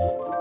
Música